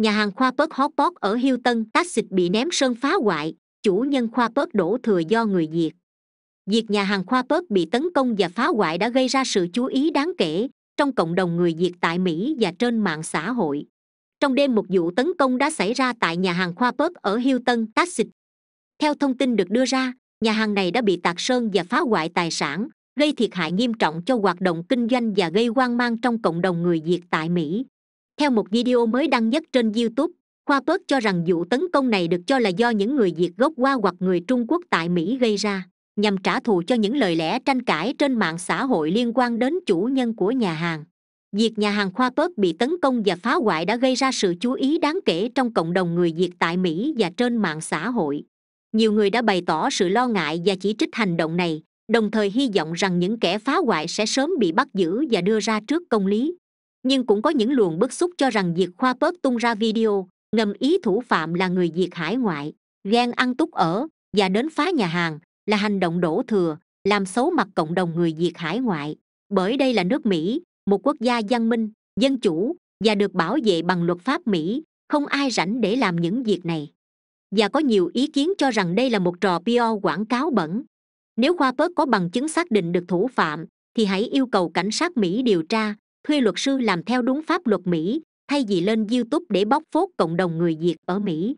nhà hàng khoa Perth Hotpot ở Hilton Texas bị ném sơn phá hoại chủ nhân khoa Perth đổ thừa do người Việt việc nhà hàng khoa Perth bị tấn công và phá hoại đã gây ra sự chú ý đáng kể trong cộng đồng người Việt tại Mỹ và trên mạng xã hội. Trong đêm một vụ tấn công đã xảy ra tại nhà hàng khoa Perth ở Hilton, Texas. Theo thông tin được đưa ra, nhà hàng này đã bị tạc sơn và phá hoại tài sản, gây thiệt hại nghiêm trọng cho hoạt động kinh doanh và gây hoang mang trong cộng đồng người Việt tại Mỹ. Theo một video mới đăng nhất trên YouTube, Khoa Bớt cho rằng vụ tấn công này được cho là do những người Việt gốc Hoa hoặc người Trung Quốc tại Mỹ gây ra nhằm trả thù cho những lời lẽ tranh cãi trên mạng xã hội liên quan đến chủ nhân của nhà hàng. Việc nhà hàng khoa Bớt bị tấn công và phá hoại đã gây ra sự chú ý đáng kể trong cộng đồng người việt tại mỹ và trên mạng xã hội. Nhiều người đã bày tỏ sự lo ngại và chỉ trích hành động này đồng thời hy vọng rằng những kẻ phá hoại sẽ sớm bị bắt giữ và đưa ra trước công lý nhưng cũng có những luồng bức xúc cho rằng việc khoa pớt tung ra video, ngầm ý thủ phạm là người việt hải ngoại ghen ăn túc ở, và đến phá nhà hàng, là hành động đổ thừa, làm xấu mặt cộng đồng người việt hải ngoại. Bởi đây là nước mỹ, một quốc gia văn minh, dân chủ, và được bảo vệ bằng luật pháp mỹ, không ai rảnh để làm những việc này. Và có nhiều ý kiến cho rằng đây là một trò PR quảng cáo bẩn. Nếu khoa pớt có bằng chứng xác định được thủ phạm, thì hãy yêu cầu cảnh sát mỹ điều tra thuê luật sư làm theo đúng pháp luật mỹ, thay vì lên youtube để bóc phốt cộng đồng người việt ở mỹ.